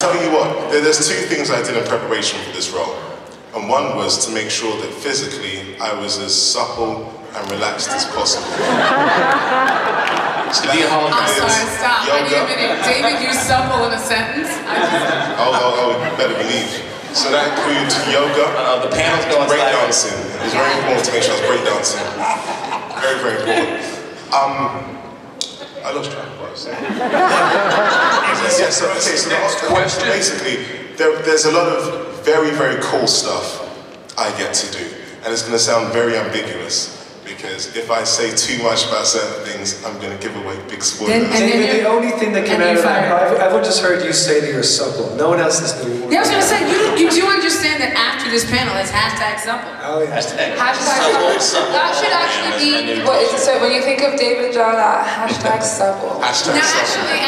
Tell you what, there's two things I did in preparation for this role. And one was to make sure that physically I was as supple and relaxed as possible. So be a that Hulk. I'm includes sorry, stop. I need a yoga. minute. David, you supple in a sentence? I just, Oh, oh, oh, you better believe. So that includes yoga, Uh, the panel's going breakdancing. It was very important to make sure I was breakdancing. Very, very important. Um, I lost track of what I was saying. Yeah, so, okay, so the, question. basically, there, there's a lot of very, very cool stuff I get to do. And it's going to sound very ambiguous because if I say too much about certain things, I'm going to give away big spoilers. Then- and then David, you're- the only thing that came and out you're of that, fired. I've, I've just heard you say that you're supple. No one else has been. yeah, I was gonna say, you, you do understand that after this panel, it's hashtag supple. Oh, yeah. Hashtag. Hashtag Supple, supple. supple. That should actually And be then- what is it? So when you think of David John, uh, hashtag supple. Hashtag Now, something. actually,